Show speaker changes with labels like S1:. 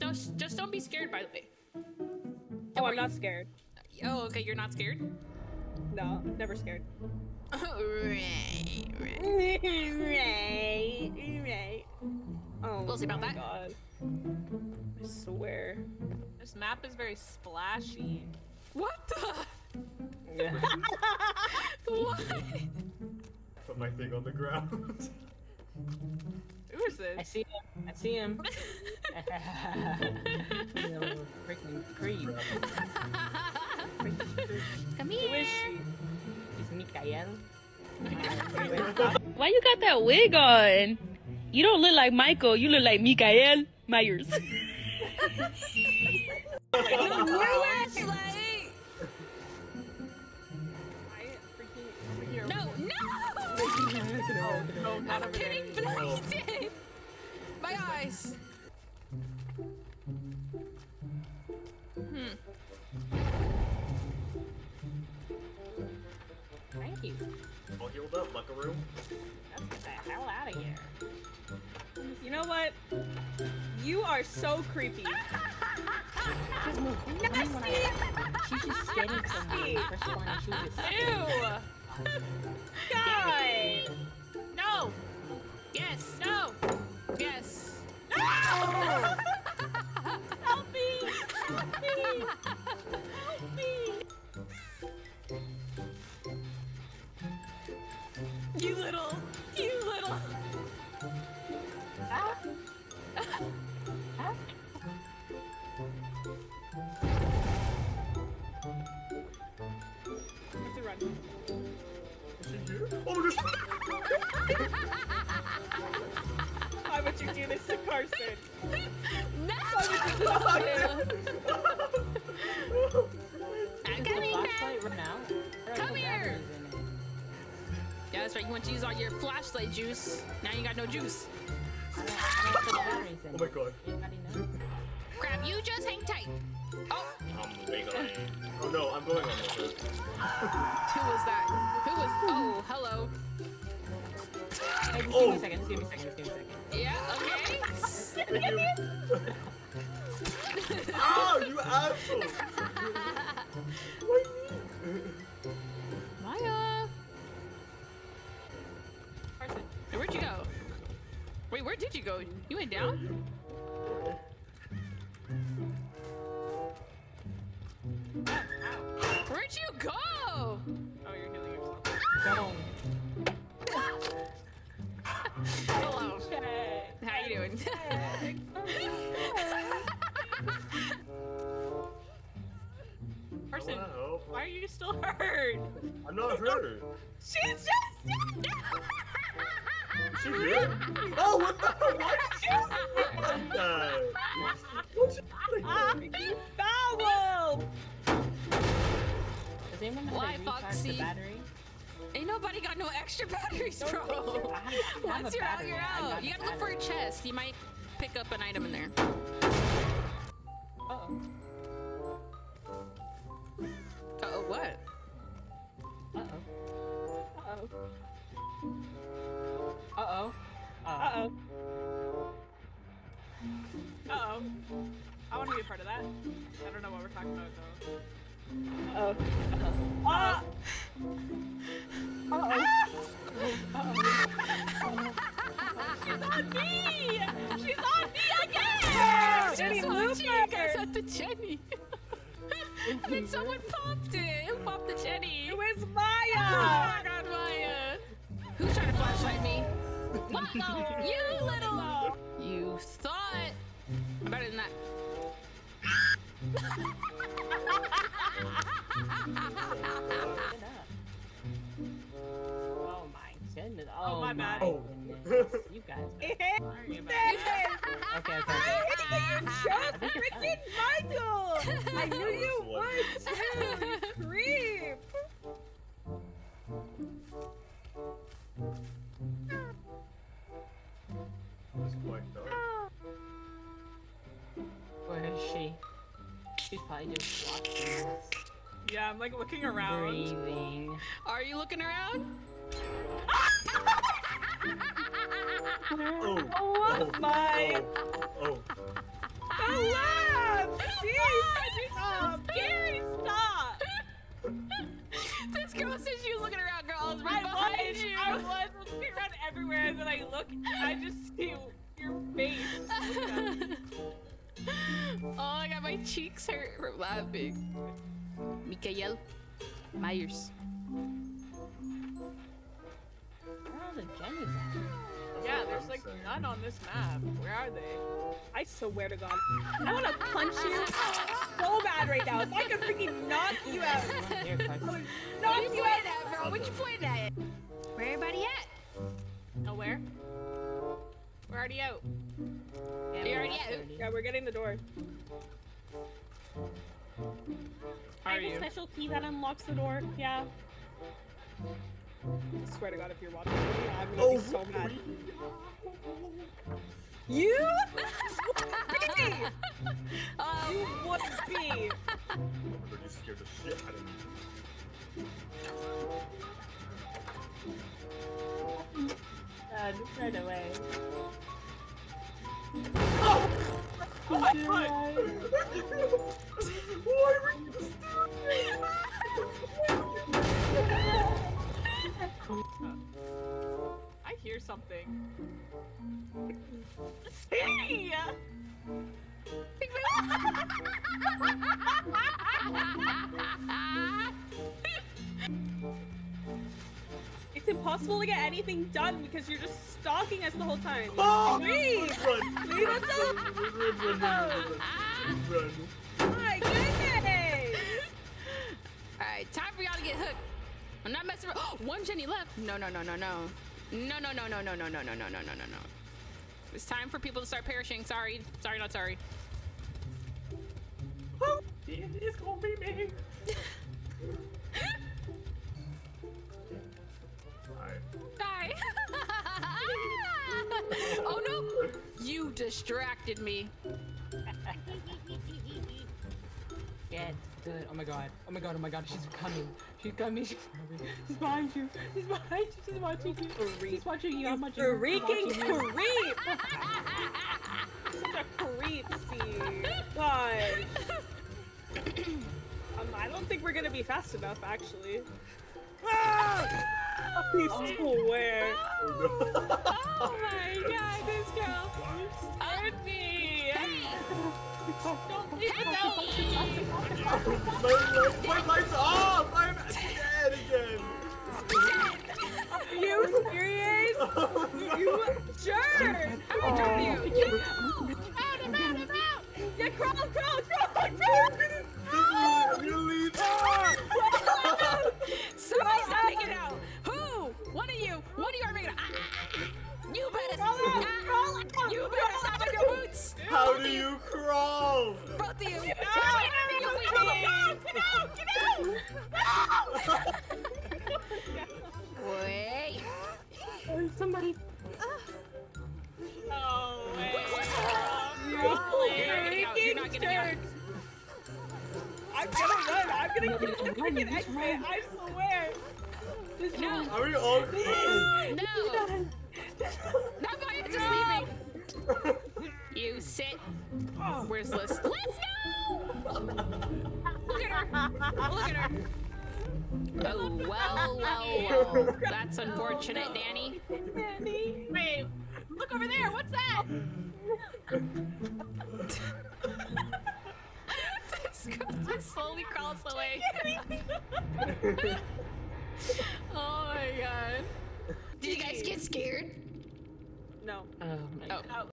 S1: No, sh- just don't be scared. By the way.
S2: Oh, I'm not scared.
S1: Oh, okay. You're not scared.
S2: No, never scared.
S1: right, right.
S2: right, right. Oh,
S1: We'll see about oh
S2: my
S1: that.
S2: God. I swear.
S3: This map is very splashy.
S1: What the? what?
S4: Put my thing on the ground.
S3: Who is
S5: I see him. I see him. freaking creep.
S1: Come
S2: Who is she?
S5: He's Mikael.
S6: Why you got that wig on? You don't look like Michael. You look like Mikael Myers.
S1: Flashlight.
S5: You.
S4: All healed up, Buckaroo.
S5: Let's get the hell out of here.
S2: You know what? You are so creepy. Nasty!
S5: She's just standing somewhere. First one, she was
S1: Ew.
S2: Guy!
S1: I'm coming back.
S5: flashlight run out. There are
S1: Come here.
S5: batteries in it.
S1: Yeah, that's right. You want to use all your flashlight juice. Now you got no juice.
S5: I don't, I don't put batteries in
S4: Oh my god.
S5: Anybody
S1: you just hang tight. Oh,
S4: I'm. Oh no, I'm going on with it.
S1: who was that? Who was? Oh, hello.
S5: Hey, just oh. give me
S4: Oh.
S5: a second. Just give me a second. Just give me a second.
S1: Yeah, okay.
S4: Ow, you asshole!
S1: Maiya.
S2: Carson.
S1: Hey, where'd you go? Wait, where did you go? You went down? Where'd you go?
S2: Oh, you're healing yourself.
S5: Go.
S1: Hello. How you doing?
S2: are you still hurt?
S4: I'm not hurt.
S2: She's just
S4: She here? Oh, what the hell? Why did she look like that? What's she doing?
S2: You foul!
S5: Does anyone know
S1: Why, Foxy?
S5: the battery?
S1: Ain't nobody got no extra batteries, bro.
S5: I have, I have
S1: Once
S5: a
S1: you're out, you're out. You gotta look for a chest. You might pick up an item in there. Uh oh, what?
S5: Uh-oh.
S2: Uh-oh.
S5: Uh-oh. Uh-oh.
S2: Uh-oh. Uh-oh. I want to be a part of that. I don't know what we're talking about, though. Uh-oh. Uh-oh. Ah! She's on me! She's on me again! Jenny
S1: Just watching you guys
S2: Looper!
S1: at the Jenny. and then someone popped it. Who popped the Jenny?
S2: Where's
S1: Oh
S2: Maiya?
S1: my god, Maiya. Who's trying to flashlight me? What? you little. You thought. I'm better than that.
S5: Oh my goodness. Oh, oh
S2: my bad.
S4: Oh.
S5: goodness. You guys. Are...
S3: Sorry about
S2: Hey!
S3: that.
S5: Okay, okay,
S2: I
S5: okay.
S2: hate that you chose
S5: think you're
S2: freaking Michael! I knew you would too, you creep!
S4: It's quite dark.
S5: Where is she? She's probably just watching us.
S2: Yeah, I'm like looking around.
S5: Breathing.
S1: Are you looking around?
S4: Oh,
S2: Oh
S4: oh,
S2: my
S4: oh, oh.
S2: Stop! Please, stop! Scary, stop!
S1: this girl says you looking around, girl. I was right I behind was, you. I
S3: was looking around everywhere, and then I look, and I just see your face.
S1: oh, I got my cheeks hurt from laughing. Mikael Myers.
S5: Where all the genders at?
S3: Yeah, there's like none on this map. Where are they?
S2: I swear to God. I want to punch you so bad right now. If I could freaking knock you out.
S5: Here, Clark.
S2: Knock you out.
S1: at, bro? What you pointing at? Where everybody at?
S3: Oh, where? We're already out.
S5: Yeah,
S1: You're
S5: we're
S1: already out.
S2: Yeah, we're getting the door. I have a
S3: you?
S2: special key that unlocks the door. Yeah. I swear to God, if you're watching, I'm gonna
S4: Oh,
S2: be so mad.
S4: really?
S2: You? Be!
S1: Um,
S2: You would be.
S4: Oh my god, you scared the shit out of me.
S5: Dad, right away.
S4: Oh my god! Why were you
S3: something. See?
S2: It's impossible to get anything done because you're just stalking us the whole time.
S4: Oh!
S2: Leave!
S4: Run!
S2: Leave us alone!
S4: Run.
S2: My goodness!
S1: Alright, time for y'all to get hooked. I'm not messing around. One Jenny left. No, no, no, no, no. No, no, no, no, no, no, no, no, no, no, no, no, no. It's time for people to start perishing. Sorry. Sorry, not sorry.
S4: It- It's gonna be me. Alright.
S1: Die. oh no! You distracted me.
S5: Yeah, good. Oh my god. Oh my god. Oh my god. She's coming. She's coming. She's coming. She's behind you. She's behind you. She's watching you. She's watching you. I'm watching you.
S2: Freaking
S5: you.
S2: creep! Such a creep, see. Gosh. Um, I don't think we're gonna be fast enough, actually. Ah! I swear.
S4: Oh no.
S1: Oh my god, this girl scared me. Hey! Don't leave without me.
S4: my, light- my light's off! I'm dead again!
S2: You serious?
S4: Oh.
S2: You jerk!
S1: How are you? You! Out, I'm out, I'm out!
S2: Yeah, crawl, crawl, get the freaking exit. I swear. Just
S1: No.
S4: Are we all crawl?
S1: No. Not by you. Just leaving. You sit. Oh. Where's Liz? Let's go. Look at her. Look at her. Oh well, well, well. That's unfortunate, Danny. Danny.
S3: Wait, look over there. What's that?
S1: slowly crawls away. oh my god. Did you guys get scared?
S2: No.
S5: Oh my
S1: Oh.
S5: god.